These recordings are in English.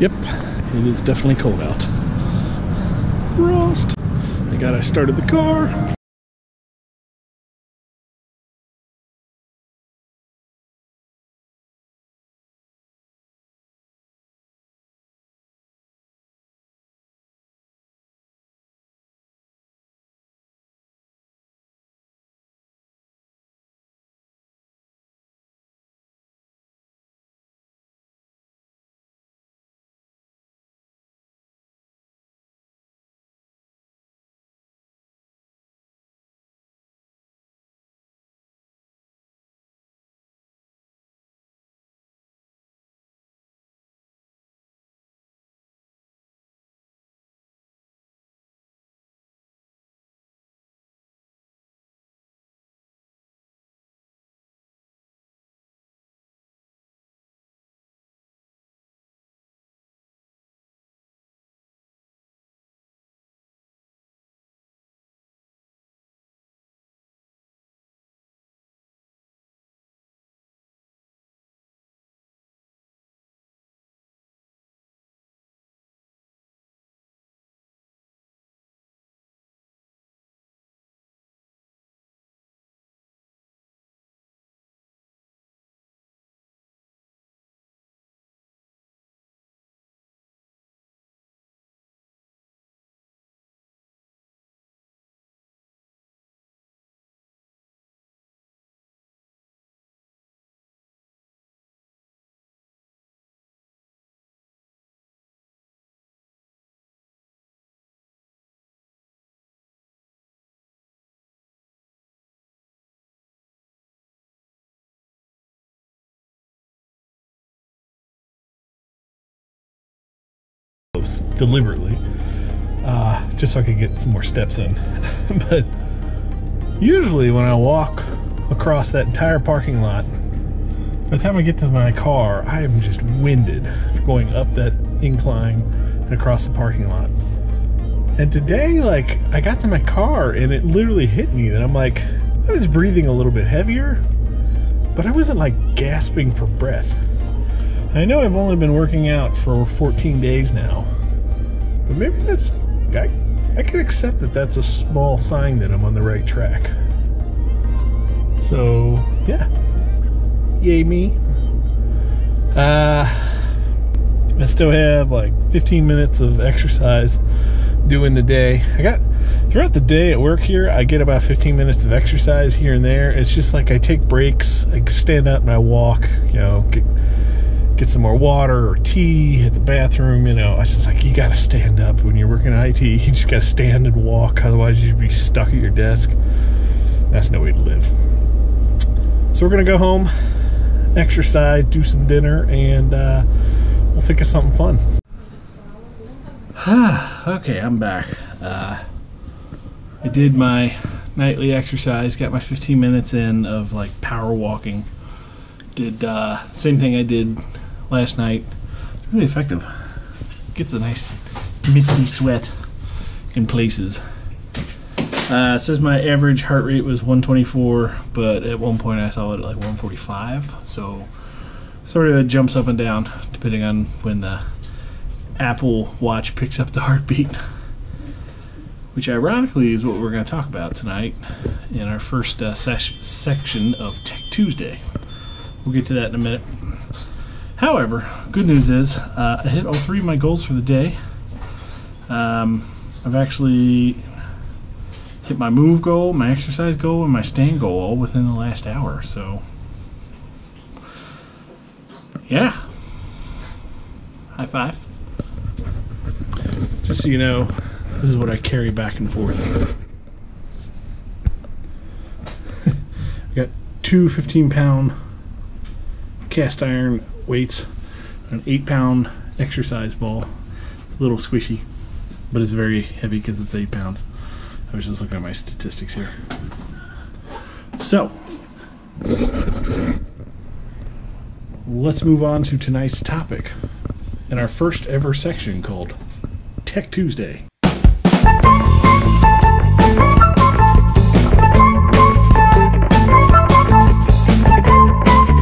Yep, it is definitely cold out. Frost. I got I started the car. Deliberately, uh, just so I could get some more steps in. but usually when I walk across that entire parking lot, by the time I get to my car, I am just winded going up that incline and across the parking lot. And today, like, I got to my car and it literally hit me that I'm like, I was breathing a little bit heavier, but I wasn't like gasping for breath. I know I've only been working out for 14 days now, but maybe that's I, I can accept that that's a small sign that I'm on the right track. So yeah, yay me. Uh, I still have like 15 minutes of exercise doing the day. I got throughout the day at work here, I get about 15 minutes of exercise here and there. It's just like I take breaks, I stand up and I walk, you know, get, get some more water or tea, hit the bathroom. You know, it's just like you got to stand up when you're working IT. You just got to stand and walk, otherwise you'd be stuck at your desk. That's no way to live. So we're gonna go home, exercise, do some dinner, and uh, we'll think of something fun. okay, I'm back. Uh, I did my nightly exercise, got my 15 minutes in of like power walking. Did uh, same thing I did last night. Really effective. Gets a nice misty sweat in places. Uh, it says my average heart rate was 124, but at one point I saw it at like 145. So sort of jumps up and down depending on when the Apple Watch picks up the heartbeat. Which ironically is what we're going to talk about tonight in our first uh, section of Tech Tuesday. We'll get to that in a minute. However, good news is uh, I hit all three of my goals for the day. Um, I've actually hit my move goal, my exercise goal, and my stand goal all within the last hour. So, yeah. High five. Just so you know, this is what I carry back and forth. I got two 15 pound cast iron weights, an eight pound exercise ball. It's a little squishy, but it's very heavy because it's eight pounds. I was just looking at my statistics here. So, let's move on to tonight's topic in our first ever section called Tech Tuesday.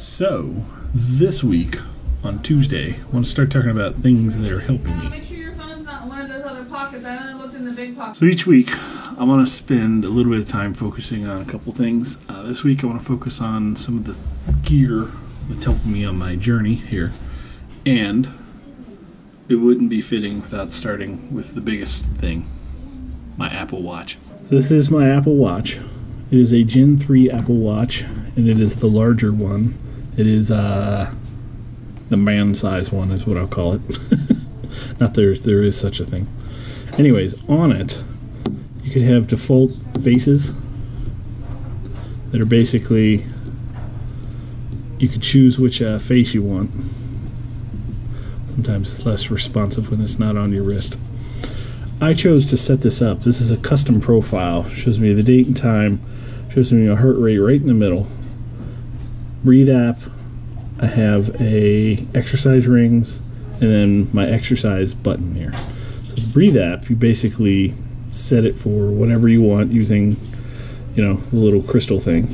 So, this week on Tuesday. I want to start talking about things that are helping me. Make sure your phone's not one of those other pockets. I only looked in the big pocket. So each week, I want to spend a little bit of time focusing on a couple things. Uh, this week, I want to focus on some of the gear that's helping me on my journey here. And it wouldn't be fitting without starting with the biggest thing my Apple Watch. This is my Apple Watch. It is a Gen 3 Apple Watch, and it is the larger one. It is uh, the man size one, is what I'll call it. Not there, there is such a thing. Anyways, on it, you could have default faces that are basically you could choose which uh, face you want. Sometimes it's less responsive when it's not on your wrist. I chose to set this up. This is a custom profile. Shows me the date and time. Shows me a heart rate right in the middle. Breathe app. I have a exercise rings and then my exercise button here. So the breathe app, you basically set it for whatever you want using, you know, the little crystal thing.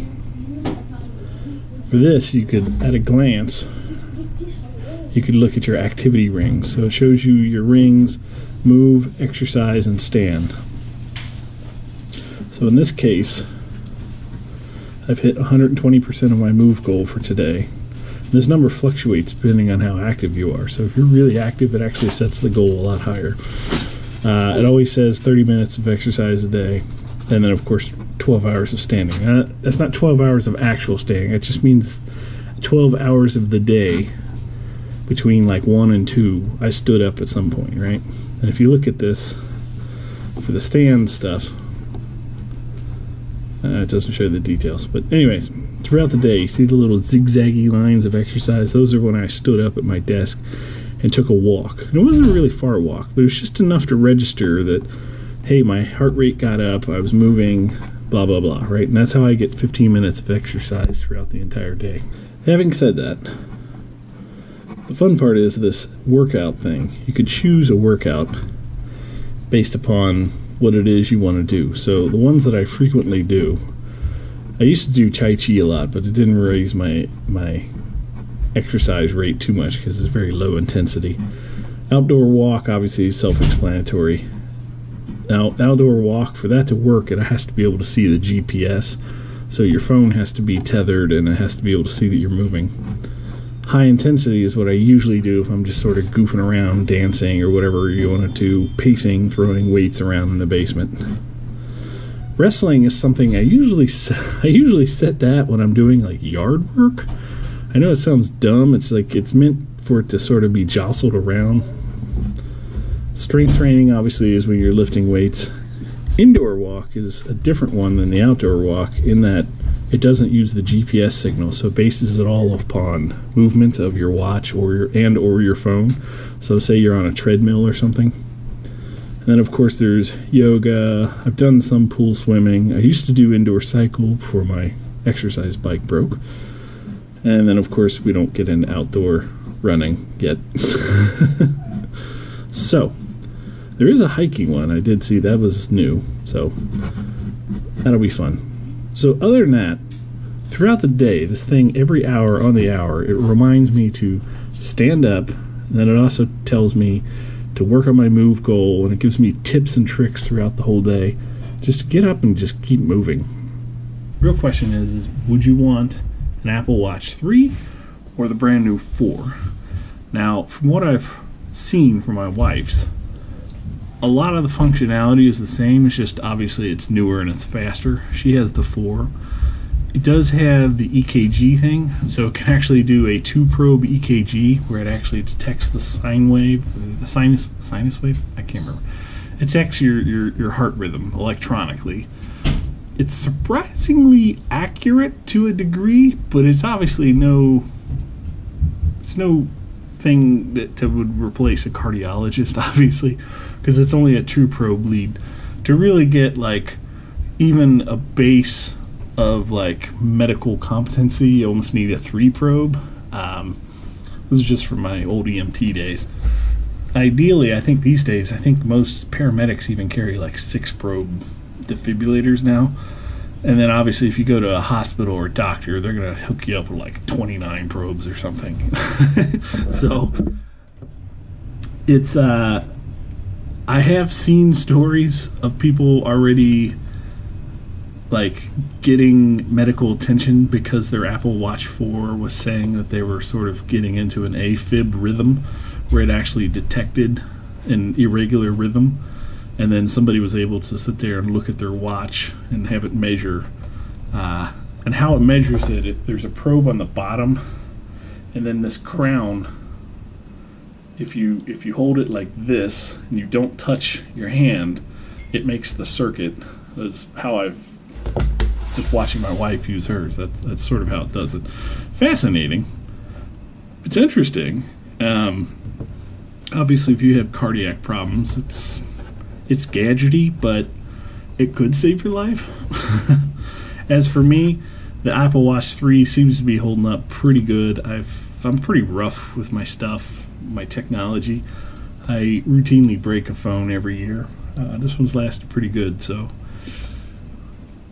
For this, you could, at a glance, you could look at your activity rings. So it shows you your rings, move, exercise, and stand. So in this case, I've hit 120% of my move goal for today. This number fluctuates depending on how active you are. So if you're really active, it actually sets the goal a lot higher. Uh, it always says 30 minutes of exercise a day, and then of course 12 hours of standing. Uh, that's not 12 hours of actual standing. It just means 12 hours of the day between like one and two. I stood up at some point, right? And if you look at this for the stand stuff, uh, it doesn't show the details. But anyways, throughout the day, you see the little zigzaggy lines of exercise. Those are when I stood up at my desk and took a walk. And it wasn't a really far walk, but it was just enough to register that, hey, my heart rate got up, I was moving, blah, blah, blah, right? And that's how I get 15 minutes of exercise throughout the entire day. Having said that, the fun part is this workout thing. You could choose a workout based upon what it is you want to do. So the ones that I frequently do, I used to do Tai Chi a lot, but it didn't raise my my exercise rate too much because it's very low intensity. Outdoor walk, obviously, is self-explanatory. Now, outdoor walk for that to work, it has to be able to see the GPS. So your phone has to be tethered and it has to be able to see that you're moving. High intensity is what I usually do if I'm just sort of goofing around, dancing or whatever you want to do, pacing, throwing weights around in the basement. Wrestling is something I usually I usually set that when I'm doing like yard work. I know it sounds dumb. It's like it's meant for it to sort of be jostled around. Strength training obviously is when you're lifting weights. Indoor walk is a different one than the outdoor walk in that it doesn't use the GPS signal, so it bases it all upon movement of your watch or your and or your phone. So say you're on a treadmill or something. And then of course there's yoga. I've done some pool swimming. I used to do indoor cycle before my exercise bike broke. And then of course we don't get into outdoor running yet. so there is a hiking one. I did see that was new. So that'll be fun. So other than that, throughout the day, this thing every hour on the hour, it reminds me to stand up. And then it also tells me to work on my move goal, and it gives me tips and tricks throughout the whole day. Just get up and just keep moving. Real question is, is would you want an Apple Watch 3 or the brand new 4? Now, from what I've seen from my wife's, a lot of the functionality is the same. It's just obviously it's newer and it's faster. She has the 4. It does have the EKG thing, so it can actually do a two probe EKG where it actually detects the sine wave, the sinus sinus wave. I can't remember. It detects your your, your heart rhythm electronically. It's surprisingly accurate to a degree, but it's obviously no. It's no thing that to, would replace a cardiologist, obviously, because it's only a two probe lead. To really get like even a base of like medical competency, you almost need a three probe. Um, this is just from my old EMT days. Ideally, I think these days, I think most paramedics even carry like six probe defibrillators now. And then obviously, if you go to a hospital or a doctor, they're gonna hook you up with like 29 probes or something. so it's uh, I have seen stories of people already like getting medical attention because their Apple Watch 4 was saying that they were sort of getting into an AFib rhythm where it actually detected an irregular rhythm. And then somebody was able to sit there and look at their watch and have it measure uh, and how it measures it, it there's a probe on the bottom and then this crown if you if you hold it like this and you don't touch your hand it makes the circuit. That's how i've just watching my wife use hers. That's that's sort of how it does it. Fascinating. It's interesting. Um, obviously if you have cardiac problems it's it's gadgety but it could save your life. As for me the apple watch 3 seems to be holding up pretty good. I've i'm pretty rough with my stuff my technology i routinely break a phone every year uh, this one's lasted pretty good so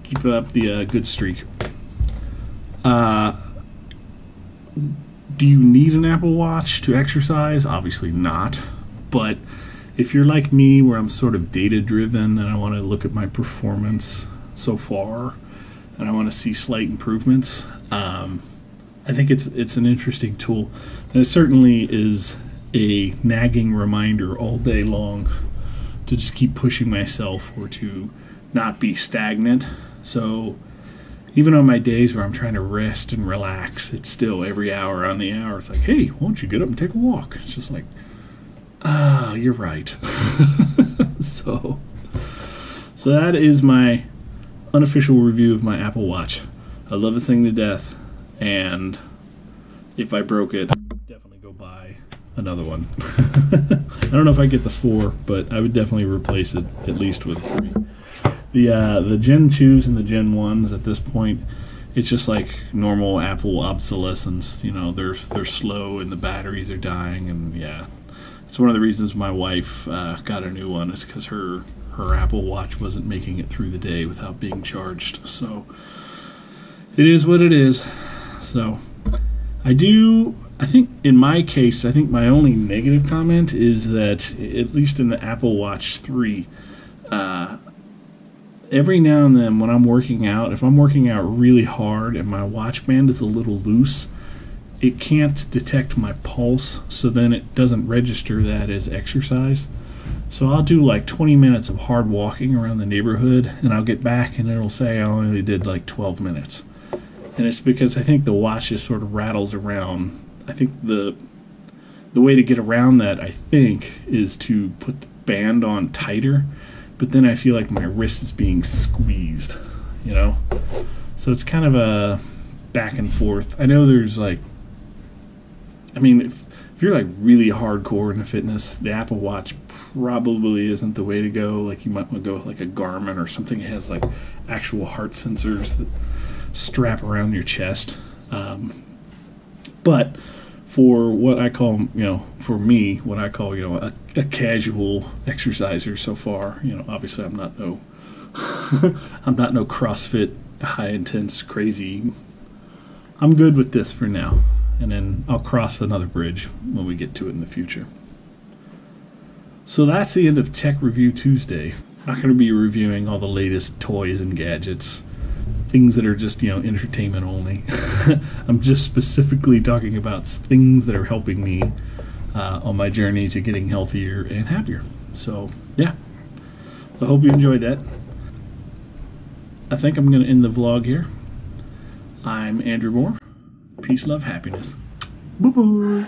keep up the uh, good streak uh, do you need an Apple Watch to exercise? Obviously not. But if you're like me, where I'm sort of data driven and I want to look at my performance so far and I want to see slight improvements, um, I think it's it's an interesting tool. And it certainly is a nagging reminder all day long to just keep pushing myself or to not be stagnant. So even on my days where I'm trying to rest and relax, it's still every hour on the hour. It's like, hey, why don't you get up and take a walk? It's just like, ah, you're right. so, so that is my unofficial review of my Apple Watch. I love this thing to death, and if I broke it, I'd definitely go buy another one. I don't know if I get the four, but I would definitely replace it at least with three the uh, the Gen twos and the Gen ones at this point, it's just like normal Apple obsolescence. You know, they're they're slow and the batteries are dying, and yeah, it's one of the reasons my wife uh, got a new one. Is because her her Apple Watch wasn't making it through the day without being charged. So it is what it is. So I do. I think in my case, I think my only negative comment is that at least in the Apple Watch three. Uh, every now and then when I'm working out, if I'm working out really hard and my watch band is a little loose, it can't detect my pulse, so then it doesn't register that as exercise. So I'll do like 20 minutes of hard walking around the neighborhood and I'll get back and it'll say I only did like 12 minutes. And it's because I think the watch just sort of rattles around. I think the the way to get around that I think is to put the band on tighter but then I feel like my wrist is being squeezed, you know? So it's kind of a back and forth. I know there's like, I mean, if, if you're like really hardcore into fitness, the Apple Watch probably isn't the way to go. Like you might want to go with like a Garmin or something that has like actual heart sensors that strap around your chest. Um, but for what I call, you know, for me, what I call, you know, a, a casual exerciser so far. You know, obviously I'm not no, I'm not no CrossFit high intense crazy. I'm good with this for now, and then I'll cross another bridge when we get to it in the future. So that's the end of Tech Review Tuesday. I'm not going to be reviewing all the latest toys and gadgets things that are just you know entertainment only. I'm just specifically talking about things that are helping me uh, on my journey to getting healthier and happier. So yeah, I hope you enjoyed that. I think I'm going to end the vlog here. I'm Andrew Moore. Peace, love, happiness. Bye bye.